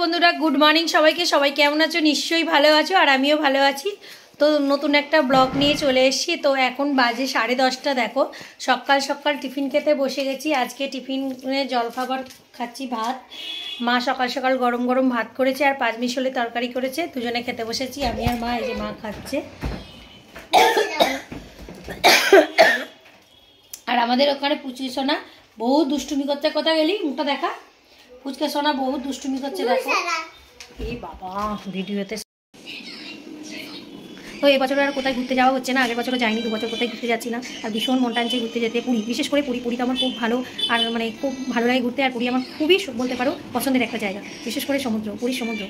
বন্ধুরা, good morning সবাইকে। সবাই কেমন আছো? নিশ্চয়ই ভালো আছো আর আমিও ভালো আছি। তো নতুন একটা ব্লগ নিয়ে চলে এসেছি। তো এখন বাজে সাড়ে দশটা, দেখো। সকাল সকাল টিফিন খেতে বসে গেছি। আজকে টিফিনে জলখাবার খাচ্ছি, ভাত। মা সকাল সকাল গরম গরম ভাত করেছে আর পাঁচ মিশলে তরকারি করেছে। দুজনে খেতে বসেছি, আমি আর মা, এই যে মা খাচ্ছে। আর আমাদের ওখানে পুচকি সোনা বহু দুষ্টুমি করতে কথা গেলি, মুখটা দেখা। পুচকে সোনা বহু দুষ্টুমি করছে দেখো। এই বাবা ভিডিওতে তো এবছর আর কোথায় ঘুরতে যাওয়া হচ্ছে না, আগের বছরও যাইনি, দু বছর কোথায় ঘুরতে যাচ্ছি না। আর ভীষণ মন টানছে ঘুরতে যেতে, পুরী, বিশেষ করে পুরী। পুরীটা আমার খুব ভালো, আর মানে খুব ভালো লাগে ঘুরতে। আর পুরী আমার খুবই বলতে পারো পছন্দের একটা জায়গা, বিশেষ করে সমুদ্র, পুরীর সমুদ্র।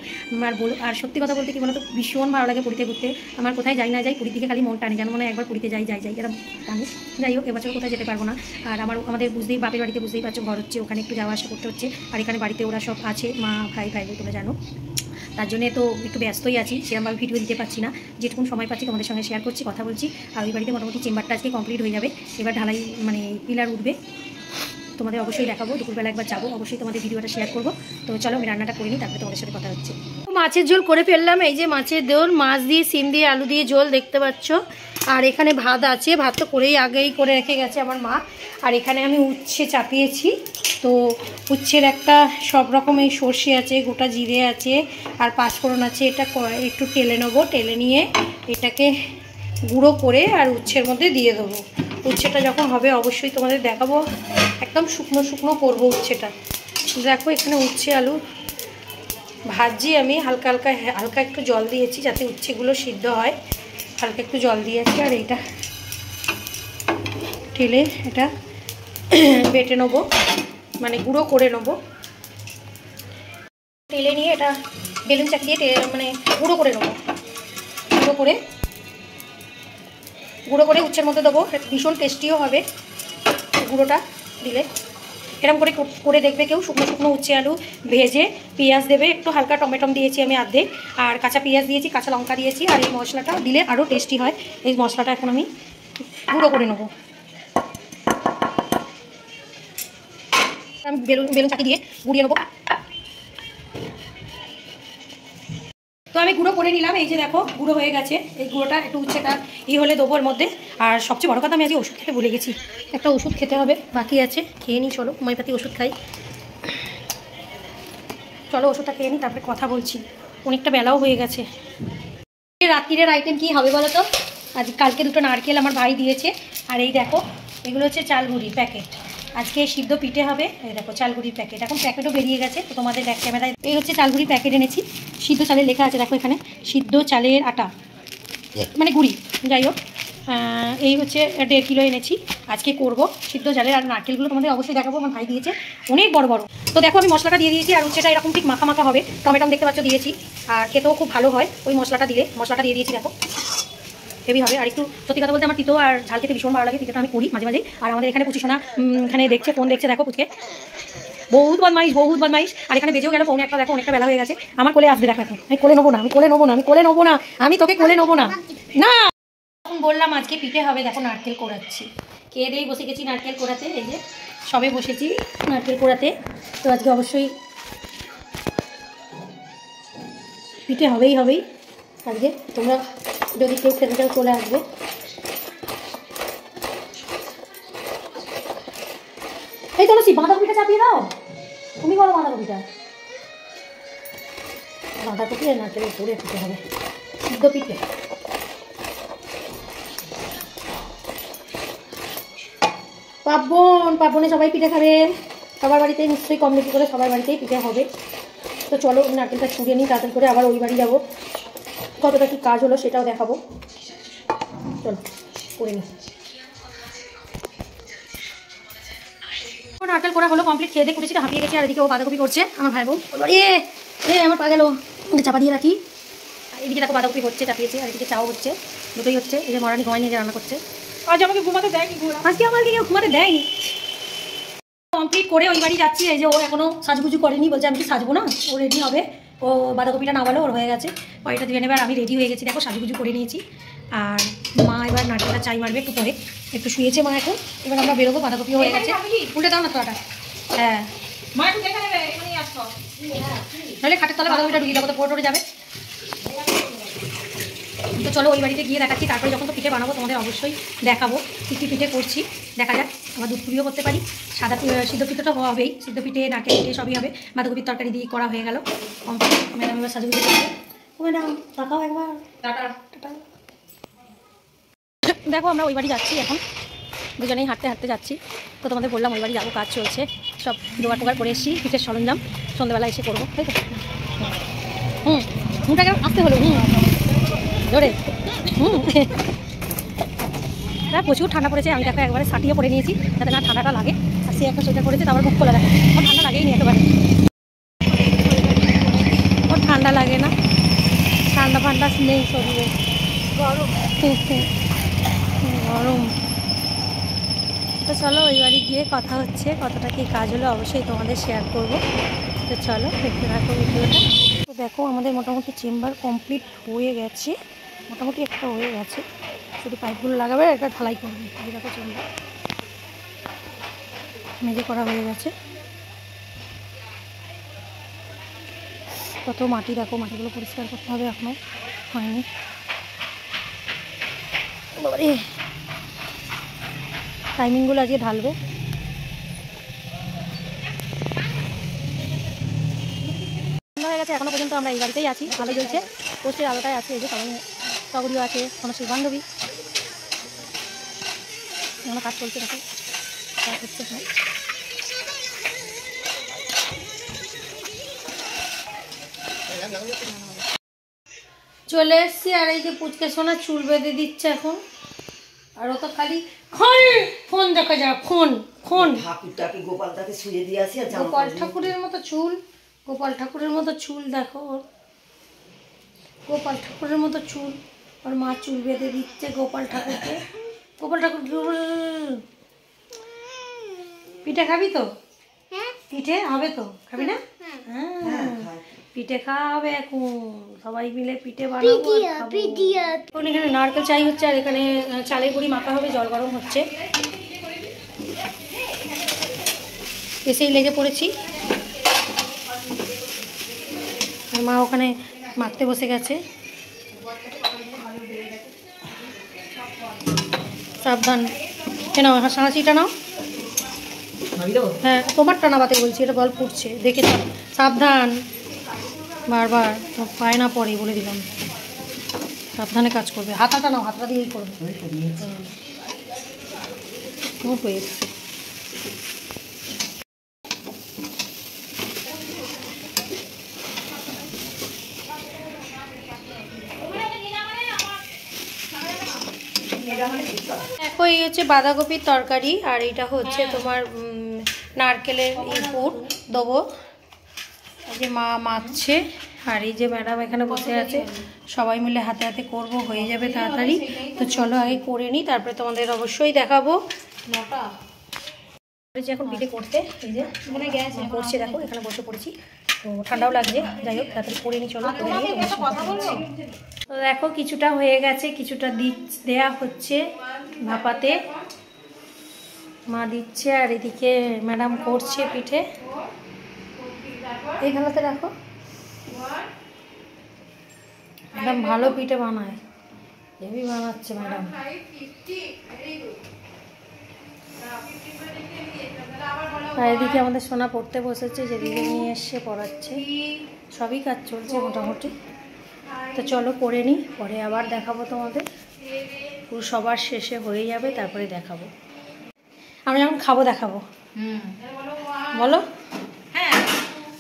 আর বল আর সত্যি কথা বলতে কি বলতো, ভীষণ ভালো লাগে পুরীতে ঘুরতে। আমার কোথায় যাই না যাই, পুরীর দিকে খালি মন টানে যেন মনে একবার পুরীতে যাই যাই যাই এরকম টানে যাই হোক, এবছর কোথায় যেতে পারব না। আর আমার আমাদের বুঝতেই, বাপের বাড়িতে বুঝতেই পারছ, ঘর হচ্ছে, ওখানে একটু যাওয়া আসা করতে হচ্ছে। আর এখানে বাড়িতে ওরা সব আছে, মা, ভাই ভাই তোমরা জানো। তার জন্য তো একটু ব্যস্তই আছি সেরকমভাবে ভিডিও দিতে পারছি না। যেটুকুন সময় পাচ্ছি তোমাদের সঙ্গে শেয়ার করছি, কথা বলছি। আর ওই বাড়িতে মোটামুটি চেম্বারটা আজকে কমপ্লিট হয়ে যাবে। এবার ঢালাই মানে পিলার উঠবে। তোমাদের অবশ্যই দেখাবো, দুপুরবেলা একবার যাব, অবশ্যই তোমাদের ভিডিওটা শেয়ার করব। তো চলো আমি রান্নাটা করে নিই, তারপরে তোমাদের সাথে কথা হচ্ছে। মাছের ঝোল করে ফেললাম, এই যে মাছের দোল, মাছ দিয়ে, সিম দিয়ে, আলু দিয়ে ঝোল দেখতে পাচ্ছ। আর এখানে ভাত আছে, ভাত তো করেই আগেই করে রেখে গেছে আমার মা। আর এখানে আমি উচ্ছে চাপিয়েছি। তো উচ্ছের একটা সব রকমের সর্ষে আছে, গোটা জিরে আছে আর পাঁচফোড়ন আছে। এটা একটু টেলে নেব, টেলে নিয়ে এটাকে গুঁড়ো করে আর উচ্ছের মধ্যে দিয়ে দেবো। উচ্ছেটা যখন হবে অবশ্যই তোমাদের দেখাবো। একদম শুকনো শুকনো করব উচ্ছেটা। দেখো এখানে উচ্ছে, আলু ভাজি আমি। হালকা হালকা হালকা একটু জল দিয়েছি যাতে উচ্ছেগুলো সিদ্ধ হয়। হালকা একটু জল দিয়েছি আর এইটা ঠেলে এটা বেটে নেব। মানে গুঁড়ো করে নেব। তেলে নিয়ে এটা বেলুন চাকি দিয়ে মানে গুঁড়ো করে নেব। গুঁড়ো করে। গুঁড়ো করে উচ্ছের মধ্যে দেবো। ভীষণ টেস্টিও হবে গুঁড়োটা দিলে। এরকম করে করে দেখবে কেউ শুকনো শুকনো উচ্ছে আলু ভেজে পেঁয়াজ দেবে। একটু হালকা টমেটম দিয়েছি আমি আর্ধেক। আর কাঁচা পেঁয়াজ দিয়েছি, কাঁচা লঙ্কা দিয়েছি। আর এই মশলাটা দিলে আরও টেস্টি হয়। এই মশলাটা এখন আমি গুঁড়ো করে নেব। আমি বেলুন বেলুন চাকি দিয়ে গুঁড়িয়ে নেব। তো আমি গুঁড়ো করে নিলাম, এই যে দেখো, গুঁড়ো হয়ে গেছে। এই গুঁড়োটা একটু উচ্ছেটা ই হলে দেবো ওর মধ্যে। আর সবচেয়ে বড় কথা, আমি আজকে ওষুধ খেতে ভুলে গেছি। একটা ওষুধ খেতে হবে, বাকি আছে। খেয়ে নিই চলো হোমিওপ্যাথি ওষুধ খাই। চলো, ওষুধটা খেয়ে নিই তারপরে কথা বলছি। অনেকটা বেলাও হয়ে গেছে। রাত্রিরের আইটেম কি হবে বলো তো? আজ কালকে দুটো নারকেল আমার ভাই দিয়েছে। আর এই দেখো, এগুলো হচ্ছে চালগুড়ির প্যাকেট আজকে সিদ্ধ পিঠে হবে। এই দেখো চালগুড়ির প্যাকেট এখন প্যাকেটও বেরিয়ে গেছে তো তোমাদের ব্যাক ক্যামেরায় এই হচ্ছে চালগুড়ির প্যাকেট এনেছি। সিদ্ধ চালের লেখা আছে দেখো এখানে সিদ্ধ চালের আটা। মানে গুড়ি যাই হোক। এই হচ্ছে দেড় কিলো এনেছি। আজকে করব সিদ্ধ চালের আর নারকেলগুলো তোমাদের অবশ্যই দেখাবো আমার ভাই দিয়েছে। অনেক বড় বড়। তো দেখো আমি মশলাটা দিয়ে দিয়েছি আর উচ্ছেটা এরকম ঠিক মাখা মাখা হবে। টমেটম দেখতে পাচ্ছ দিয়েছি। আর খেতেও খুব ভালো হয় ওই মশলাটা দিলে। মশলাটা দিয়ে দিয়েছি দেখো। হেভি হবে। আর একটু সত্যি কথা বলতে আমার তিতো আর ঝাল খেতে ভীষণ ভালো লাগে, তিতোটা আমি করি মাঝে মাঝে। আর আমাদের এখানে পুচি সোনা এখানে দেখছে, ফোন দেখছে, দেখো পুচকে। বহুত বদমাইশ বহুত বদমাইশ। আর এখানে বেজেও গেল, ফোনে একটা দেখো, অনেকটা বেলা হয়ে গেছে। আমার কোলে আসবে, দেখো আমি কোলে নেব না, আমি কোলে নেব না, আমি কোলে নেব না, আমি তোকে কোলে নেব না। না! বললাম, আজকে পিঠে হবে, দেখো নারকেল কোড়াচ্ছি খেয়ে দিয়েই বসে গেছি নারকেল কোড়াতে এই যে সবে বসেছি নারকেল কোড়াতে তো আজকে অবশ্যই পিঠে হবেই হবেই। আজকে তোমরা যদি কেউ খেতে চাও চলে আসবে। এই তো বাঁধাকপিটা চাপিয়ে দাও। তুমি করো বাঁধাকপিটা। বাঁধাকপি আর নারকেলের পরে খেতে হবে। সিদ্ধ পিঠে। পার্বণ, পার্বণে সবাই পিঠে খাবে। সবার বাড়িতে নিশ্চয়ই কম বেশি করে সবার বাড়িতেই পিঠে হবে। তো চলো নারকেলটা ছুঁড়ে নিই, তাড়াতাড়ি করে আবার ওই বাড়ি যাব। কতটা কি কাজ হলো সেটাও দেখাবো। চলো করে নিই। নারকেল করা হলো কমপ্লিট খেয়ে দিয়ে করেছি হাঁপিয়ে গেছি আর এদিকে ও বাঁধাকপি করছে আমার ভাই বোন বলল, এ এ আমার পা গেল। চাপা দিয়ে রাখি। আর এদিকে দেখো বাঁধাকপি হচ্ছে চাপিয়েছি আর এদিকে চাও হচ্ছে দুটোই হচ্ছে। এই যে মরানি ঘুমাই নিয়ে রান্না করছে। আজ আমাকে ঘুমাতে দেয়নি আজকে আমাকে কেউ ঘুমাতে দেয়নি। কমপ্লিট করে ওই বাড়ি যাচ্ছি এই যে ও এখনও সাজগুজু করেনি বলছে আমি কি সাজবো না? ও রেডি হবে? ও বাঁধাকপিটা নামালো ওর হয়ে গেছে। কয়টা ধুয়ে নেবে আমি রেডি হয়ে গেছি। দেখো সাজগুজু করে নিয়েছি। আর মা এবার নারকেলটা চাই মারবে একটু পরে। একটু শুয়েছে মা এখন। এবার আমরা বেরোবো বাঁধাকপিও হয়ে গেছে। উল্টে দাও না তোটা হ্যাঁ। নাহলে খাটের তলে বাঁধাকপিটা ঢুকিয়ে দেবো তো পড়ে যাবে। তো চলো ওই বাড়িতে গিয়ে দেখাচ্ছি। তারপরে যখন তো পিঠে বানাবো তোমাদের অবশ্যই দেখাবো। কী কী পিঠে করছি দেখা যাক। আমার দুধ পুলিও করতে পারি। সাদা সিদ্ধ পিঠে তো হবেই। সিদ্ধ পিঠে নারকেল পিঠে সবই হবে। বাঁধাকপির তরকারি দিয়ে করা হয়ে গেল। ম্যাডাম এবার সাজু ম্যাডাম তাকাও একবার। টাটা। টাটা। দেখো আমরা ওই বাড়ি যাচ্ছি এখন। দুজনেই হাঁটতে হাঁটতে যাচ্ছি। তো তোমাদের বললাম ওই বাড়ি যাব কাজ চলছে। সব জোগাড় টোগাড় করে এসেছি পিঠের সরঞ্জাম। সন্ধ্যেবেলা এসে করব তাই তো? হুম। হুমটাকে আসতে হলো। হুম। ধরে হুম। না, প্রচুর ঠান্ডা পড়েছে। আমি দেখো একবারে সাটিয়ে পরে নিয়েছি, যাতে না ঠান্ডাটা লাগে। আর সে একটা সোয়েটার করেছে তারপর মুখ খোলা দেখো। ওর ঠান্ডা লাগেই নি একেবারে। ওর ঠান্ডা লাগে না। ঠান্ডা ফান্ডা নেই শরীরে। গরম। গরম। তো চলো, ওই বাড়ি গিয়ে কথা হচ্ছে। কতটা কি কাজ হলো অবশ্যই তোমাদের শেয়ার করব। তো চলো, দেখতে থাকো ভিডিওটা। তো দেখো, আমাদের মোটামুটি চেম্বার কমপ্লিট হয়ে গেছে। মোটামুটি একটা হয়ে গেছে। শুধু পাইপগুলো লাগাবে একটা ঢালাই করবে। দেখো চেম্বার মেজে করা হয়ে গেছে। কত মাটি, দেখো, মাটিগুলো পরিষ্কার করতে হবে এখনও। হয়নি। টাইমিংগুলো আজকে ঢালবে। হয়ে গেছে, এখনও পর্যন্ত আমরা এই বাড়িতেই আছি। ভালো চলছে। পোস্টের আলোটায় আছে, এই যে সবাই টগরিও আছে, কোনো বান্ধবী এখনও কাজ চলছে কাজ হচ্ছে। চলে এসছি আর এই যে পুচকে সোনা চুল বেঁধে দিচ্ছে এখন। আর ও তো খালি ফোন ফোন দেখা যায় ফোন ফোন। ঠাকুরটাকে গোপালটাকে শুয়ে দিয়ে আসি আর গোপাল ঠাকুরের মতো চুল গোপাল ঠাকুরের মতো চুল দেখো ওর। গোপাল ঠাকুরের মতো চুল ওর মা চুল বেঁধে দিচ্ছে গোপাল ঠাকুরকে। গোপাল ঠাকুর পিঠে খাবি তো? পিঠে হবে তো? খাবি না? হ্যাঁ। পিঠে খাওয়া হবে এখন। সবাই মিলে পিঠে বানাবো। এখন নারকেল চাই হচ্ছে আর এখানে চালের গুঁড়ি মাখা হবে জল গরম হচ্ছে। এসেই লেগে পড়েছি। আর মা ওখানে মাখতে বসে গেছে। সাবধান। কেন সাঁচিটা নাও। হ্যাঁ তোমার টানাবাতে বলছি এটা বল ফুটছে দেখে সাবধান। বারবার পায় না পরে বলে দিলাম। সাবধানে কাজ করবে। হাতাটা নাও হাতটা দিয়েই করবে। হয়ে গেছে হয়ে দেখো এই হচ্ছে বাঁধাকপির তরকারি আর এটা হচ্ছে তোমার উম, নারকেলের ইপুর দেবো। যে মা মাখছে আর এই যে ম্যাডাম এখানে বসে আছে সবাই মিলে হাতে হাতে করব হয়ে যাবে তাড়াতাড়ি। তো। চলো আগে করে নিই তারপরে তোমাদের অবশ্যই দেখাবো। যে এখন পিঠে করতে এই যে মানে গ্যাস করছে দেখো এখানে বসে পড়েছি। তো ঠান্ডাও লাগছে যাই হোক তাড়াতাড়ি করে নিই চলো বলছি। তো দেখো কিছুটা হয়ে গেছে কিছুটা দেয়া হচ্ছে ভাপাতে। মা দিচ্ছে আর এদিকে ম্যাডাম করছে পিঠে। এই খেলাতে রাখো। ম্যাডাম ভালো পিঠে বানায়। হেভি বানাচ্ছে ম্যাডাম। আর এদিকে আমাদের সোনা পড়তে বসেছে যেদিকে নিয়ে এসে পড়াচ্ছে। সবই কাজ চলছে মোটামুটি। তো চলো করে নিই পরে আবার দেখাবো তোমাদের। পুরো সবার শেষে হয়ে যাবে তারপরে দেখাবো। আমরা যখন খাব দেখাবো। হুম। বলো। হ্যাঁ।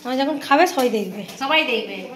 আমরা যখন খাবে সবাই দেখবে। সবাই দেখবে।